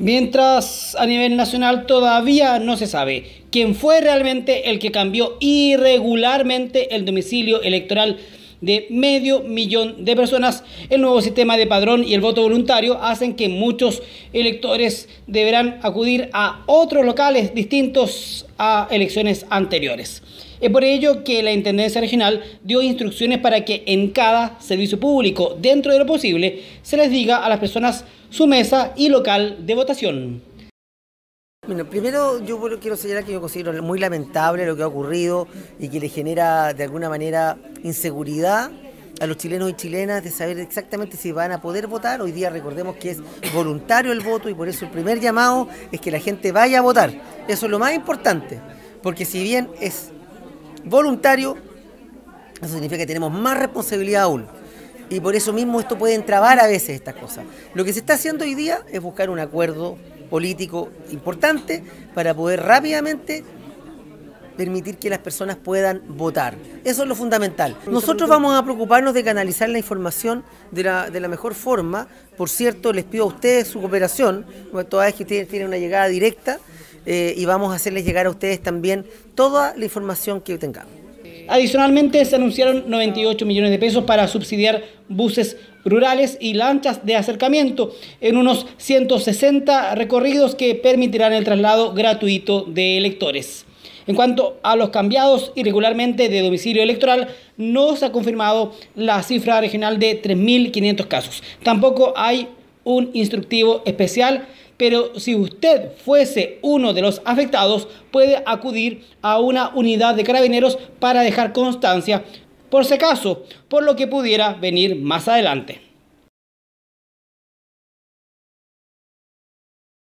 Mientras a nivel nacional todavía no se sabe quién fue realmente el que cambió irregularmente el domicilio electoral de medio millón de personas, el nuevo sistema de padrón y el voto voluntario hacen que muchos electores deberán acudir a otros locales distintos a elecciones anteriores. Es por ello que la Intendencia Regional dio instrucciones para que en cada servicio público, dentro de lo posible, se les diga a las personas su mesa y local de votación. Bueno, primero yo quiero señalar que yo considero muy lamentable lo que ha ocurrido y que le genera de alguna manera inseguridad a los chilenos y chilenas de saber exactamente si van a poder votar. Hoy día recordemos que es voluntario el voto y por eso el primer llamado es que la gente vaya a votar. Eso es lo más importante, porque si bien es voluntario, eso significa que tenemos más responsabilidad aún. Y por eso mismo esto puede entrabar a veces estas cosas. Lo que se está haciendo hoy día es buscar un acuerdo político importante para poder rápidamente permitir que las personas puedan votar. Eso es lo fundamental. Nosotros vamos a preocuparnos de canalizar la información de la, de la mejor forma. Por cierto, les pido a ustedes su cooperación, toda vez que ustedes tienen una llegada directa, eh, y vamos a hacerles llegar a ustedes también toda la información que tengamos. Adicionalmente, se anunciaron 98 millones de pesos para subsidiar buses rurales y lanchas de acercamiento en unos 160 recorridos que permitirán el traslado gratuito de electores. En cuanto a los cambiados irregularmente de domicilio electoral, no se ha confirmado la cifra regional de 3.500 casos. Tampoco hay un instructivo especial pero si usted fuese uno de los afectados, puede acudir a una unidad de carabineros para dejar constancia por si acaso, por lo que pudiera venir más adelante.